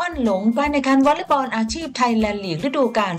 ควันหลงการในการวอลเลย์บอลอาชีพไทยแลนด์ลีกฤดูกาล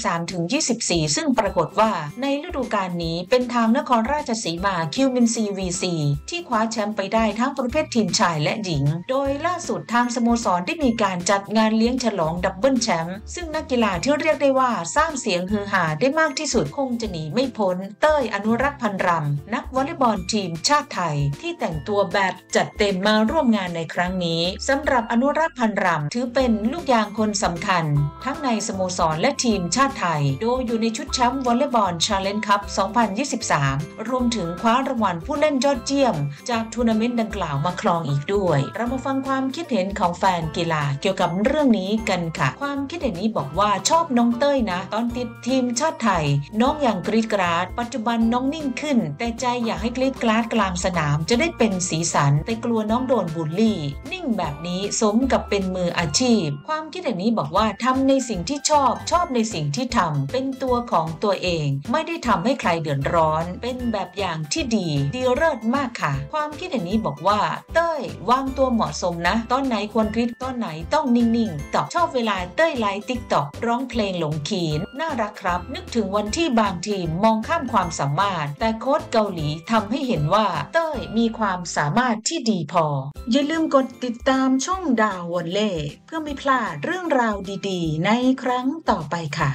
2023-24 ซึ่งปรากฏว่าในฤดูกาลนี้เป็นทางนครราชสีมาคิวมินซีวีซีที่คว้าแชมป์ไปได้ทั้งประเภททีมชายและหญิง โดยล่าสุดทางสโมสรได้มีการจัดงานเลี้ยงฉลองดับเบิลแชมป์ซึ่งนักกีฬาที่เรียกได้ว่าสร้างเสียงฮือฮาได้มากที่สุดคงจะหนีไม่พ้น เต้ยอนุรักษ์พันธุ์รัมย์นักวอลเลย์บอลทีมชาติไทย ที่แต่งตัวแบบจัดเต็มมาร่วมงานในครั้งนี้สำหรับอนุรักษ์พันรำถือเป็นลูกยางคนสำคัญ ทั้งในสโมสรและทีมชาติไทย โดยอยู่ในชุดแชมป์วอลเลย์บอลชาเลนจ์คัพ 2023 รวมถึงคว้ารางวัลผู้เล่นยอดเยี่ยม จากทัวร์นาเมนต์ดังกล่าวมาครองอีกด้วย เรามาฟังความคิดเห็นของแฟนกีฬาเกี่ยวกับเรื่องนี้กันค่ะ ความคิดเห็นนี้บอกว่าชอบน้องเต้ยนะ ตอนติดทีมชาติไทย น้องยังกรี๊ดกร๊าด ปัจจุบันน้องนิ่งขึ้น แต่ใจอยากให้กรี๊ดกร๊าดกลางสนามจะได้เป็นสีสัน แต่กลัวน้องโดนบูลลี่ นิ่งแบบนี้สมกับเป็นมืออาชีพ ความคิดเห็นนี้บอกว่าทำในสิ่งที่ชอบชอบในสิ่งที่ทำเป็นตัวของตัวเอง ไม่ได้ทำให้ใครเดือดร้อน เป็นแบบอย่างที่ดี ดีเลิศมากค่ะ ความคิดเห็นนี้บอกว่า เต้ยวางตัวเหมาะสมนะ ตอนไหนควรกรี๊ดตอนไหนต้องนิ่งๆตอบชอบเวลาเต้ยไลฟ์ TikTok ร้องเพลงหลงขีนน่ารักครับ นึกถึงวันที่บางทีมมองข้ามความสามารถ แต่โค้ชเกาหลีทำให้เห็นว่า เต้ยมีความสามารถที่ดีพอ อย่าลืมกดติดตามช่องดาววอลเล่เพื่อไม่พลาดเรื่องราวดีๆ ในครั้งต่อไปค่ะ